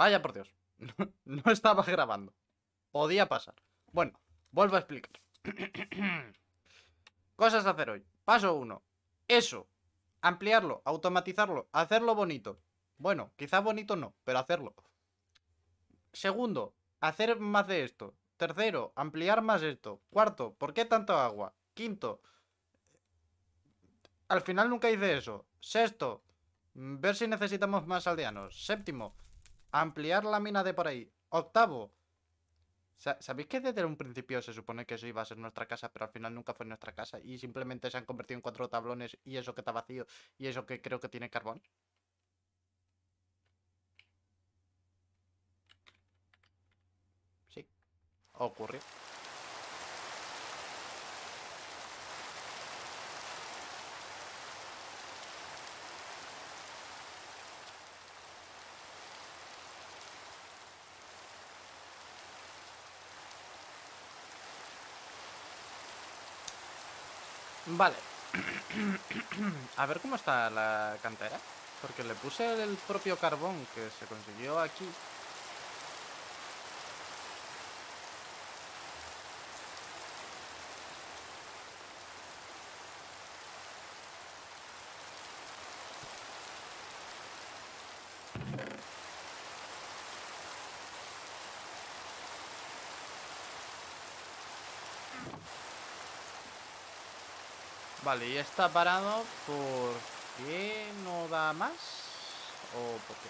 Vaya por Dios. No estaba grabando. Podía pasar. Bueno, vuelvo a explicar. Cosas a hacer hoy. Paso 1. Eso. Ampliarlo, automatizarlo, hacerlo bonito. Bueno, quizás bonito no, pero hacerlo. Segundo, hacer más de esto. Tercero, ampliar más esto. Cuarto, ¿por qué tanto agua? Quinto, al final nunca hice eso. Sexto, ver si necesitamos más aldeanos. Séptimo, ampliar la mina de por ahí. Octavo, ¿sabéis que desde un principio se supone que eso iba a ser nuestra casa, pero al final nunca fue nuestra casa y simplemente se han convertido en cuatro tablones y eso que está vacío y eso que creo que tiene carbón? Sí, ocurrió. Vale. A ver cómo está la cantera. Porque le puse el propio carbón que se consiguió aquí. Vale, y está parado por... ¿Qué no da más? ¿O por qué?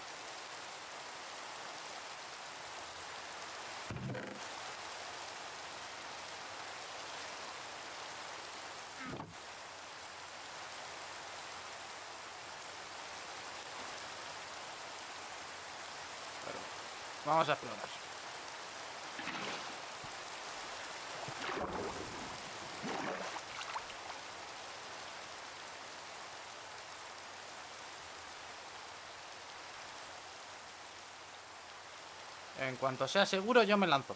vamos a explorar. En cuanto sea seguro, yo me lanzo.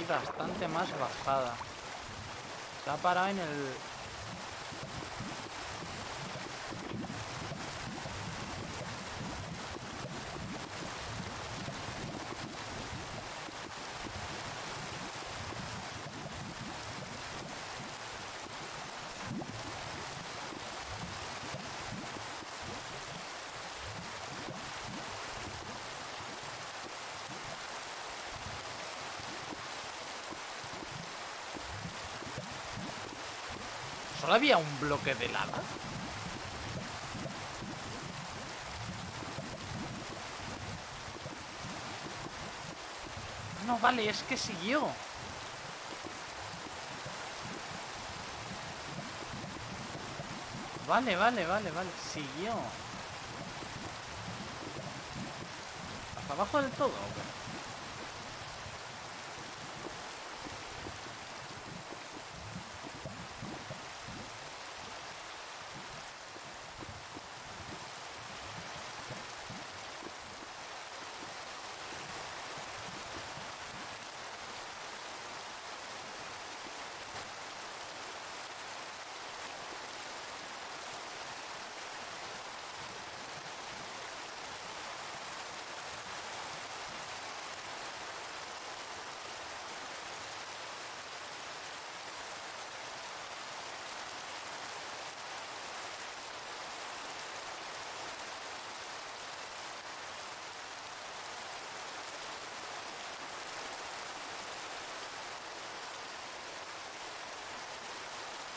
Y bastante más bajada. Ha parado en el, ¿Solo había un bloque de lava? No, vale, es que siguió. Vale, vale, vale, vale. Siguió. ¿Hasta abajo del todo?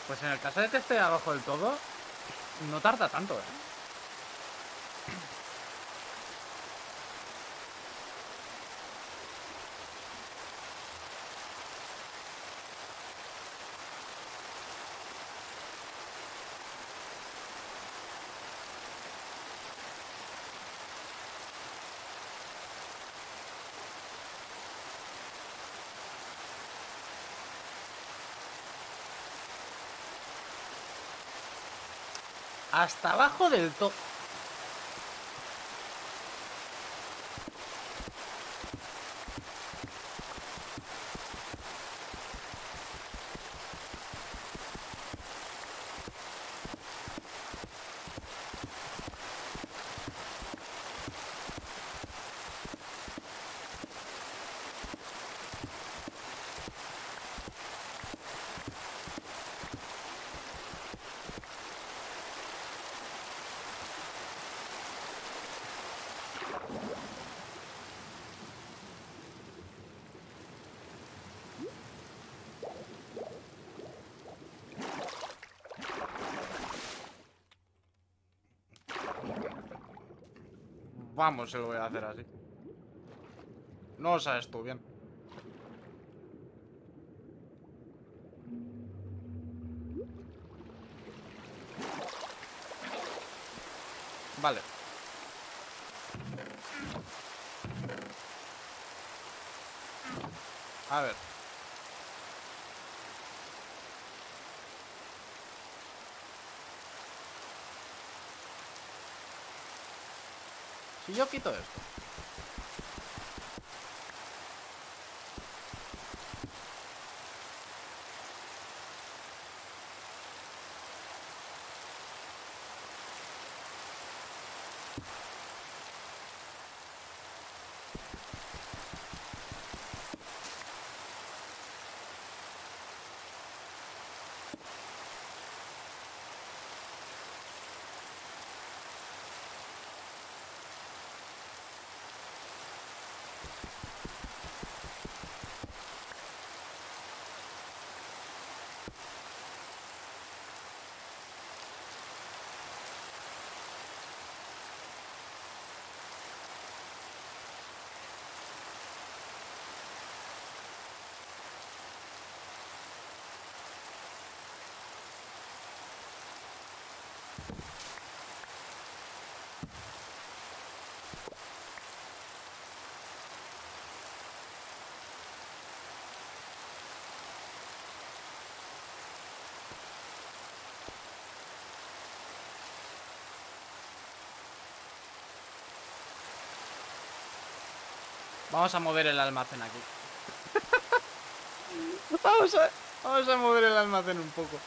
Pues en el caso de que esté abajo del todo, no tarda tanto, ¿eh? Hasta abajo del todo. Vamos, se lo voy a hacer así. No sabes tú bien. Vale. A ver. Si yo quito esto. Vamos a mover el almacén aquí. vamos, a, vamos a mover el almacén un poco.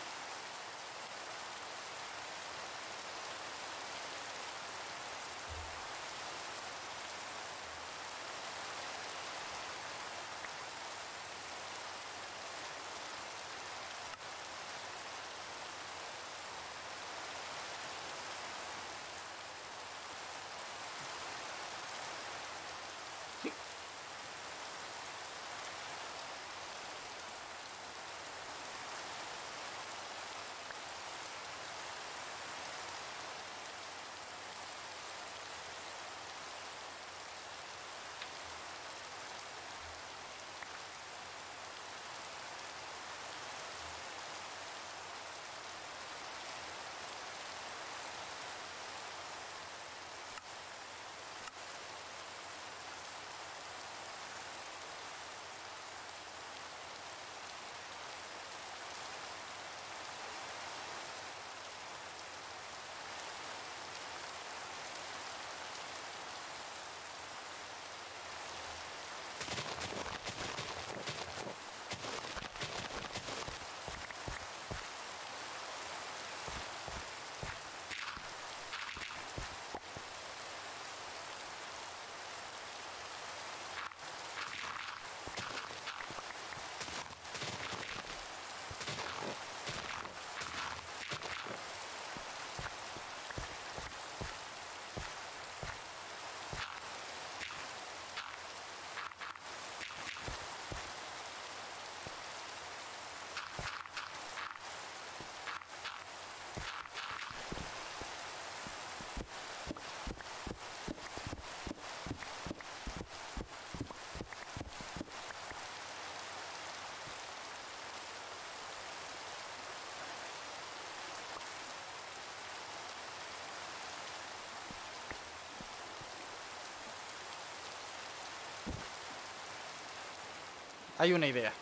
Hay una idea.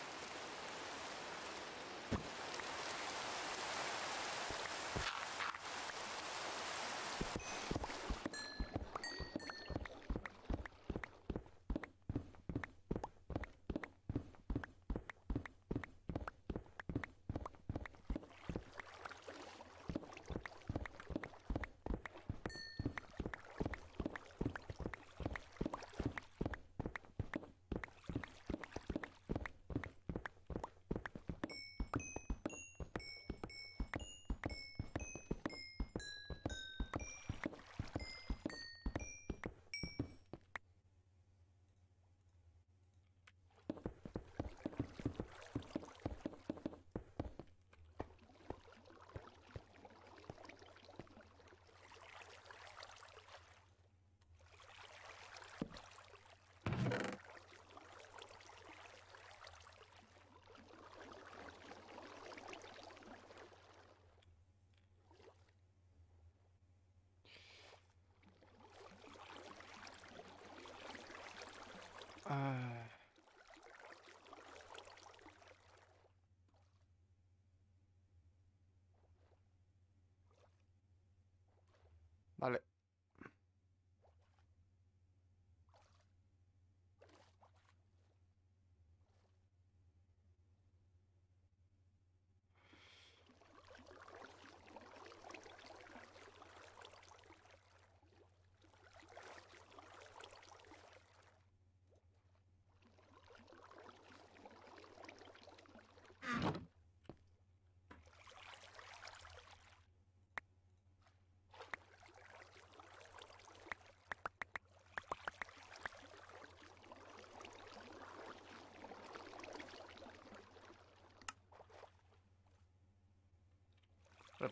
Ah. Vale.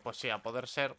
Pues, sí, a poder ser.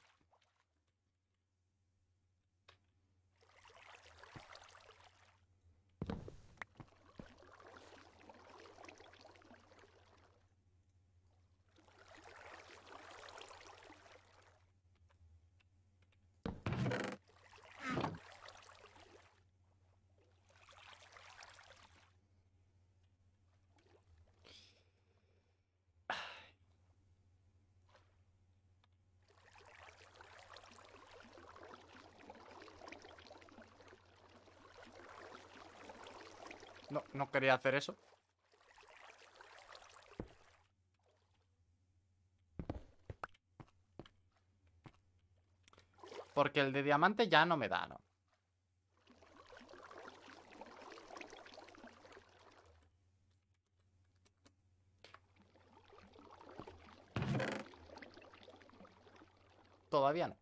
No, quería hacer eso. Porque el de diamante ya no me da, ¿no? Todavía no.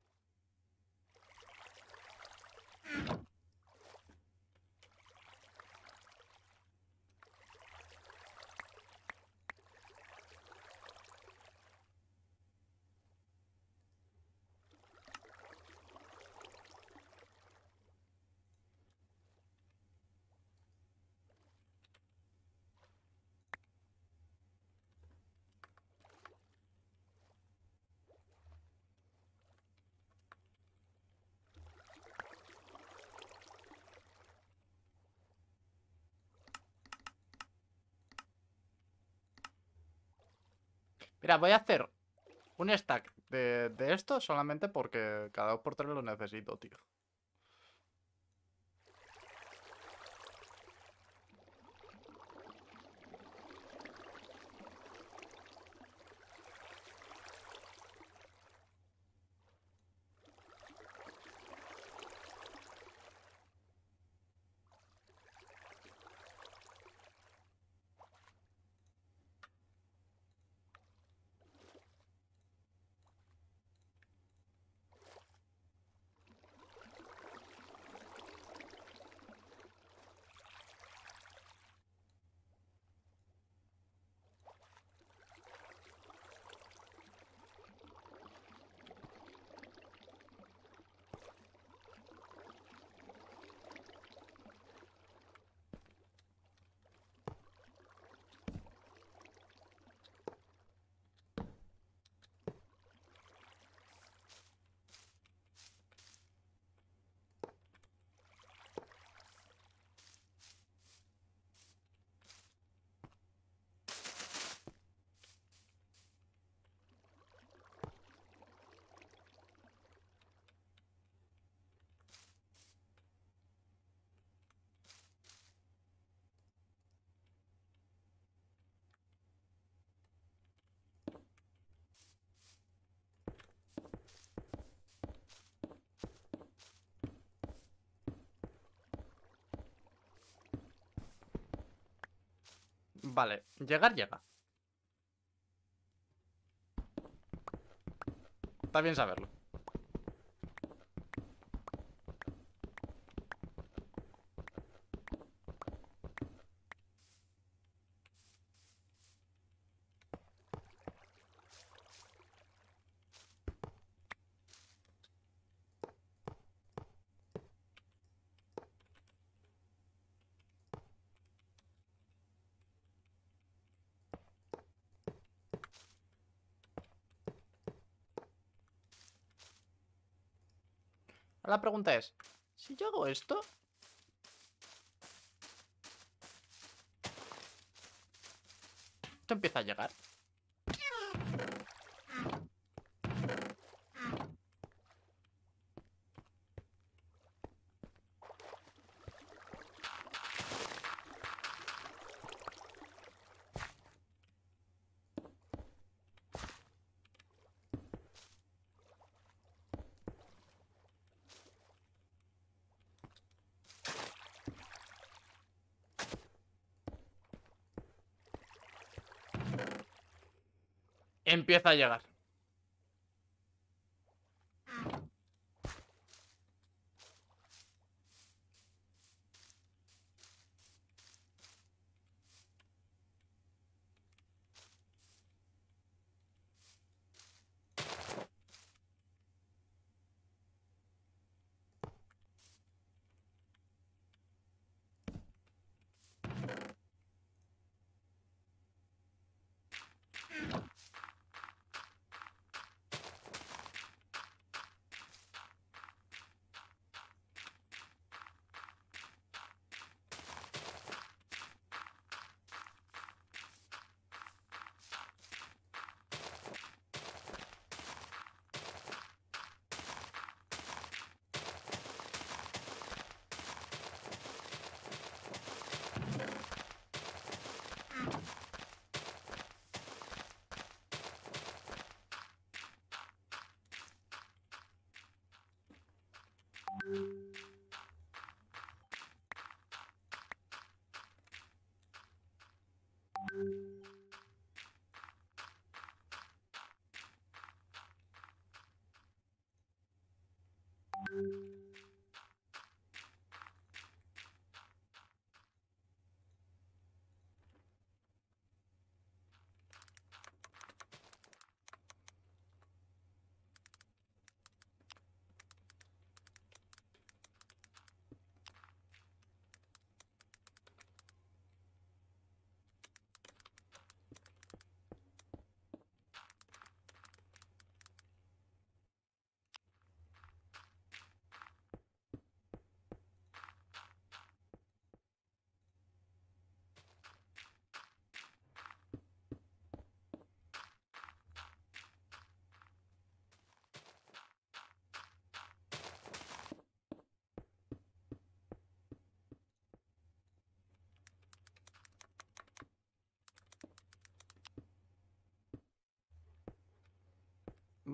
Mira, voy a hacer un stack de, de esto solamente porque cada dos por tres lo necesito, tío. Vale, llegar llega. Está bien saberlo. La pregunta es, si yo hago esto... Esto empieza a llegar. Empieza a llegar.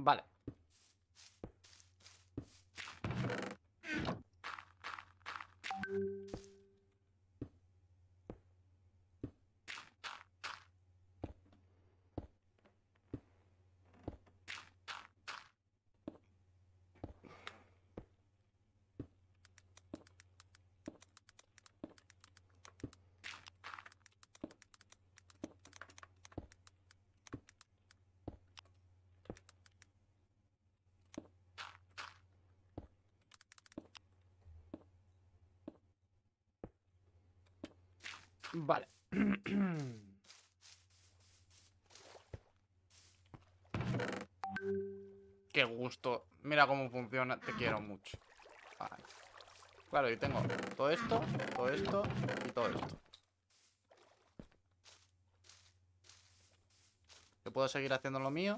Vale. Vale. Qué gusto. Mira cómo funciona. Te quiero mucho. Claro, y tengo todo esto, todo esto y todo esto. Yo puedo seguir haciendo lo mío